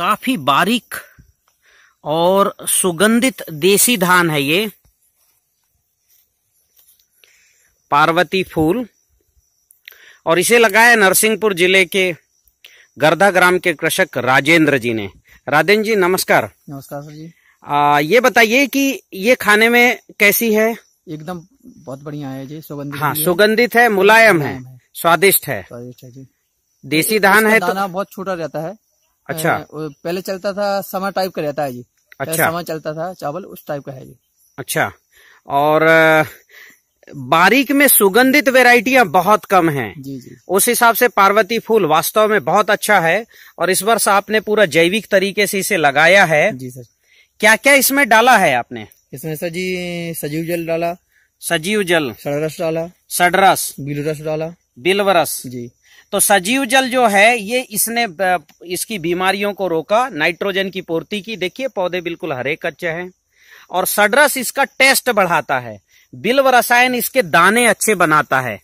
काफ़ी बारीक और सुगंधित देसी धान है ये। पार्वती फूल। और इसे लगाया नरसिंहपुर ज़िले के गर्धा ग्राम के कृषक राजेंद्र जी ने। राजेंद्र जी नमस्कार। नमस्कार सर जी। आ, ये बताइए कि ये खाने में कैसी है? एकदम बहुत बढ़िया है जी सुगंधित हाँ सुगंधित है मुलायम है स्वादिष्ट है। स्वादिष्ट है जी। देसी धान है तो दाना बहुत छोटा रहता है अच्छा। पहले चलता था समर टाइप का रहता है जी। अच्छा। समर चलता था चावल उस टाइप का है जी। अच्छा। और बारीक में सुगंधित वेराइटियाँ बहुत कम हैं। जी जी। उस हिसाब से पार्वती फूल वास्तव में बहुत अच्छा है और इस वर्ष आपने पूरा जैविक तरीके से इसे लगाया है। जी सर। क्या क्या इसमें डाला है आपने? इसमें सर जी सजीव जल डाला। सजीव जल। सड़रस डाला। सडरस। बीलू रस डाला। बिलवरस। जी। तो सजीव जल जो है, ये इसने इसकी बीमारियों को रोका, नाइट्रोजन की पूर्ति की। देखिए, पौधे बिल्कुल हरे कच्चे हैं और सडरस इसका टेस्ट बढ़ाता है। बिल्व रसायन इसके दाने अच्छे बनाता है।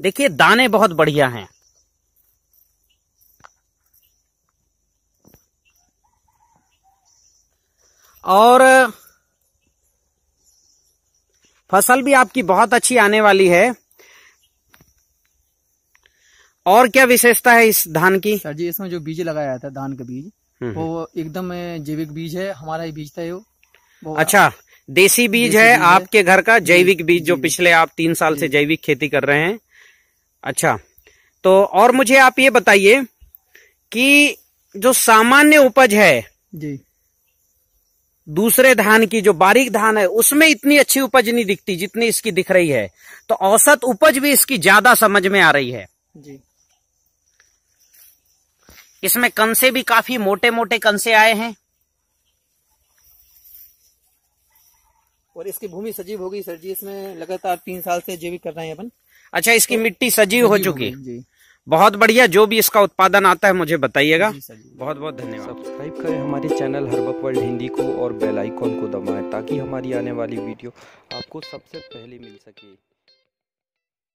देखिए, दाने बहुत बढ़िया हैं। और फ़सल भी आपकी बहुत अच्छी आने वाली है। और क्या विशेषता है इस धान की? सर जी इसमें जो बीज लगाया था धान का बीज हम्म, वो एकदम जैविक बीज है हमारा ही बीज था ये। वो अच्छा देसी बीज है आपके घर का जैविक बीज जो पिछले आप तीन साल से जैविक खेती कर रहे हैं। अच्छा तो और मुझे आप ये बताइए कि जो सामान्य उपज है जी। दूसरे धान की जो बारीक धान है उसमें इतनी अच्छी उपज नहीं दिखती जितनी इसकी दिख रही है। तो औसत उपज भी इसकी ज़्यादा समझ में आ रही है। जी। इसमें कंसे भी काफ़ी मोटे मोटे कंसे आए हैं। और इसकी भूमि सजीव हो गई सर जी इसमें लगातार तीन साल से जैविक कर रहे हैं अपन। अच्छा इसकी तो मिट्टी सजीव हो चुकी बहुत बढ़िया जो भी इसका उत्पादन आता है मुझे बताइएगा। जी सर जी। बहुत बहुत धन्यवाद। सब्सक्राइब करें हमारे चैनल हर्बक वर्ल्ड हिंदी को और बेल आइकॉन को दबाएँ ताकि हमारी आने वाली वीडियो आपको सबसे पहले मिल सके।